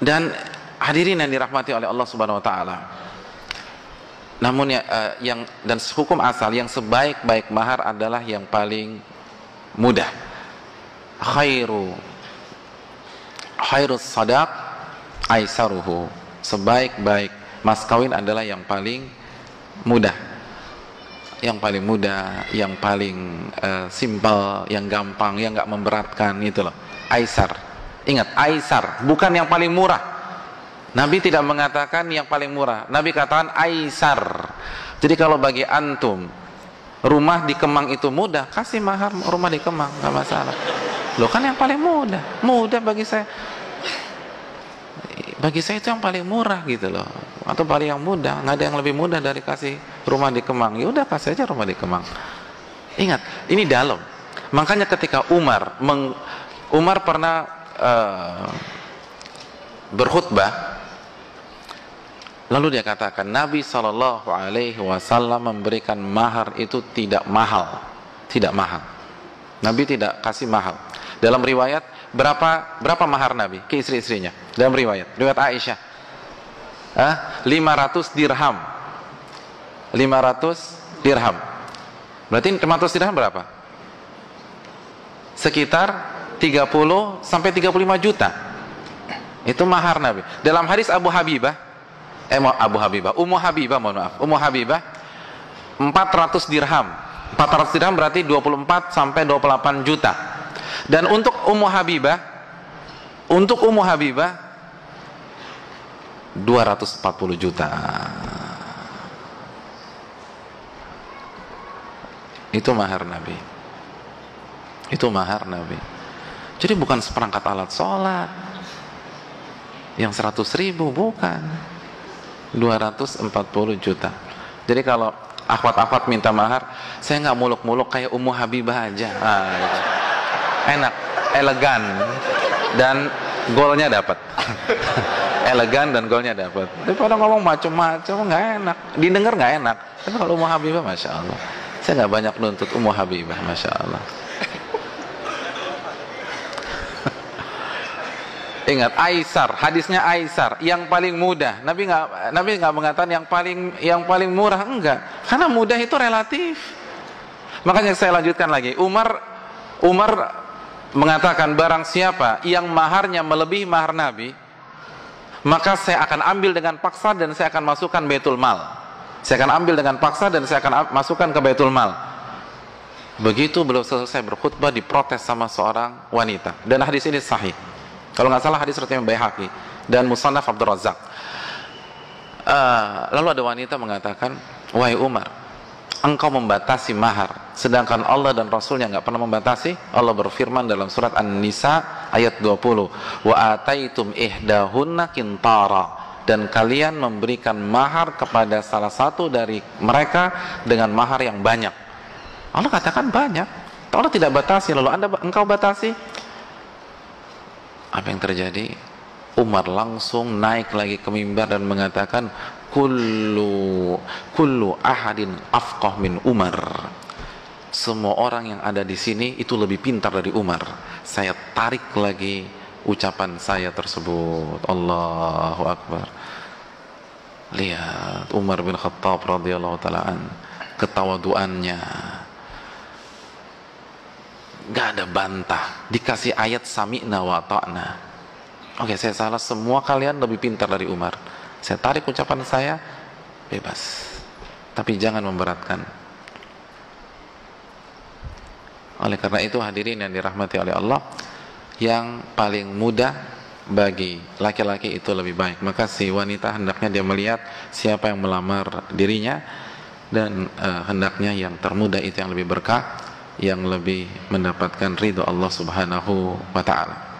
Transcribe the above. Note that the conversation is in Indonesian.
dan hadirin yang dirahmati oleh Allah Subhanahu wa taala. Namun ya, uh, yang dan hukum asal yang sebaik-baik mahar adalah yang paling mudah. Khairu khairus sadaq aisaruhu. Sebaik-baik mas kawin adalah yang paling mudah. Yang paling mudah, yang paling uh, simpel, yang gampang, yang nggak memberatkan itu loh. Aisar. Ingat, aisar, bukan yang paling murah Nabi tidak mengatakan yang paling murah. Nabi katakan aisar. Jadi kalau bagi antum rumah di Kemang itu mudah, kasih mahar rumah di Kemang, nggak masalah. Lo kan yang paling mudah, mudah bagi saya. Bagi saya itu yang paling murah gitu loh, atau paling yang mudah, nggak ada yang lebih mudah dari kasih rumah di Kemang. Ya udah kasih aja rumah di Kemang. Ingat, ini dalam. Makanya ketika Umar, meng, Umar pernah uh, berkhutbah Lalu dia katakan Nabi Shallallahu Alaihi Wasallam memberikan mahar itu tidak mahal, tidak mahal. Nabi tidak kasih mahal. Dalam riwayat berapa berapa mahar Nabi ke istri-istrinya? Dalam riwayat riwayat Aisyah, ah, 500 dirham, 500 dirham. Berarti 500 dirham berapa? Sekitar 30 sampai 35 juta. Itu mahar Nabi. Dalam hadis Abu Habibah eh Abu Habibah, Ummu Habibah mohon maaf, Ummu Habibah 400 dirham. 400 dirham berarti 24 sampai 28 juta. Dan untuk Ummu Habibah untuk Ummu Habibah 240 juta. Itu mahar Nabi. Itu mahar Nabi. Jadi bukan seperangkat alat sholat yang 100 ribu, bukan 240 juta. Jadi kalau akhwat-akhwat minta mahar, saya nggak muluk-muluk kayak Ummu Habibah aja. Ah, gitu. Enak, elegan dan golnya dapat. elegan dan golnya dapat. Daripada ngomong macam-macam nggak enak, didengar nggak enak. Tapi kalau Ummu Habibah, masya Allah, saya nggak banyak nuntut Ummu Habibah, masya Allah. Ingat Aisar, hadisnya Aisar yang paling mudah. Nabi nggak Nabi nggak mengatakan yang paling yang paling murah enggak. Karena mudah itu relatif. Makanya saya lanjutkan lagi. Umar Umar mengatakan barang siapa yang maharnya melebihi mahar Nabi, maka saya akan ambil dengan paksa dan saya akan masukkan Baitul Mal. Saya akan ambil dengan paksa dan saya akan masukkan ke Baitul Mal. Begitu beliau selesai berkhutbah diprotes sama seorang wanita dan hadis ini sahih. Kalau nggak salah hadis riwayat Baihaqi dan Musannaf Abdul Razak. Uh, lalu ada wanita mengatakan, "Wahai Umar, engkau membatasi mahar, sedangkan Allah dan Rasulnya nggak pernah membatasi." Allah berfirman dalam surat An-Nisa ayat 20, "Wa ataitum ihdahunna kintara." Dan kalian memberikan mahar kepada salah satu dari mereka dengan mahar yang banyak. Allah katakan banyak. Allah tidak batasi, lalu Anda engkau batasi? Apa yang terjadi? Umar langsung naik lagi ke mimbar dan mengatakan kullu kullu ahadin afqah min Umar. Semua orang yang ada di sini itu lebih pintar dari Umar. Saya tarik lagi ucapan saya tersebut. Allahu akbar. Lihat Umar bin Khattab radhiyallahu taala ketawaduannya nggak ada bantah. Dikasih ayat sami'na wa ta'na oke saya salah. Semua kalian lebih pintar dari Umar. Saya tarik ucapan saya bebas. Tapi jangan memberatkan. Oleh karena itu hadirin yang dirahmati oleh Allah yang paling mudah bagi laki-laki itu lebih baik. Maka si wanita hendaknya dia melihat siapa yang melamar dirinya dan uh, hendaknya yang termuda itu yang lebih berkah yang lebih mendapatkan ridho Allah Subhanahu wa taala.